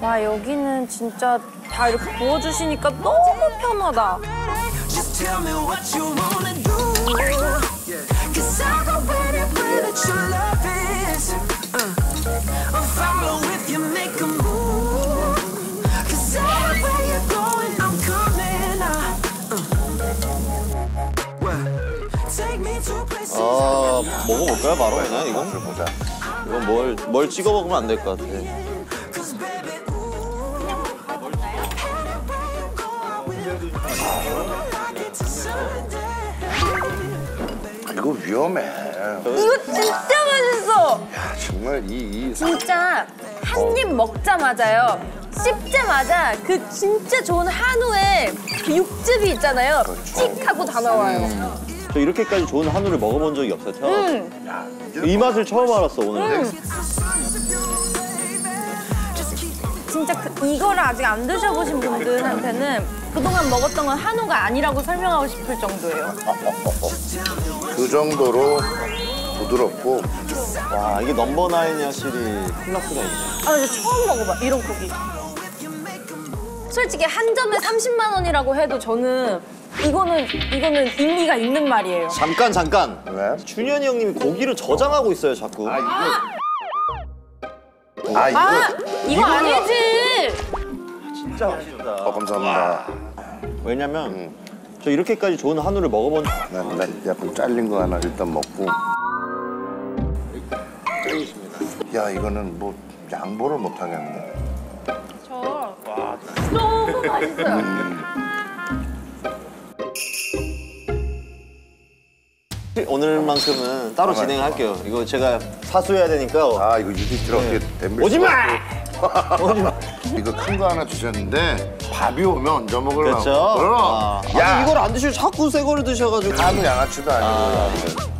와 여기는 진짜 다 이렇게 부어주시니까 너무 편하다. Uh. Uh, uh. 아 먹어볼까요 바로 그냥 이거? 보자. 이건 뭘, 뭘 찍어 먹으면 안 될 것 같아. 이거 위험해. 이거 진짜 맛있어. 야, 정말 이, 이 진짜 한 입 먹자마자요. 씹자마자 그 진짜 좋은 한우의 그 육즙이 있잖아요. 찍 하고 다 나와요. 저 이렇게까지 좋은 한우를 먹어본 적이 없어요. 태어나서. 이 맛을 처음 알았어 오늘. 진짜 그, 이거를 아직 안 드셔보신 분들한테는 그동안 먹었던 건 한우가 아니라고 설명하고 싶을 정도예요. 그 정도로 부드럽고 와 이게 넘버 나인이 확실히 클라스가 있네. 아, 근데 처음 먹어봐, 이런 고기. 솔직히 한 점에 30만 원이라고 해도 저는 이거는, 이거는 의미가 있는 말이에요. 잠깐 잠깐. 왜? 준현이 형님이 고기를 저장하고 있어요 자꾸. 아 이거 아 이거 아! 이거 아니지! 진짜 맛있다. 어, 감사합니다. 왜냐면 저 이렇게까지 좋은 한우를 먹어본 난, 난 약간 잘린 거 하나 일단 먹고. 야 이거는 뭐 양보를 못 하겠네. 저 너무 맛있어요. 오늘만큼은 따로 가만히 진행할게요. 이거 제가 사수해야 되니까 아 이거 유디트럭게 덤빌 오지 마! 오지 마. 이거 큰 거 하나 주셨는데 밥이 오면 얹어 먹으려고. 그렇죠. 그럼. 아, 야 아니, 이걸 안 드시고 자꾸 새 거를 드셔가지고. 한우 양아치도 아니고.